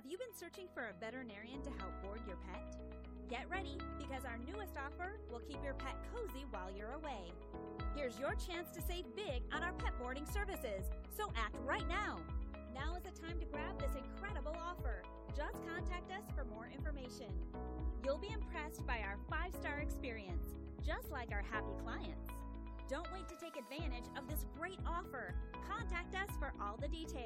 Have you been searching for a veterinarian to help board your pet? Get ready because our newest offer will keep your pet cozy while you're away. Here's your chance to save big on our pet boarding services, so act right now. Now is the time to grab this incredible offer. Just contact us for more information. You'll be impressed by our five star experience, just like our happy clients. Don't wait to take advantage of this great offer. Contact us for all the details.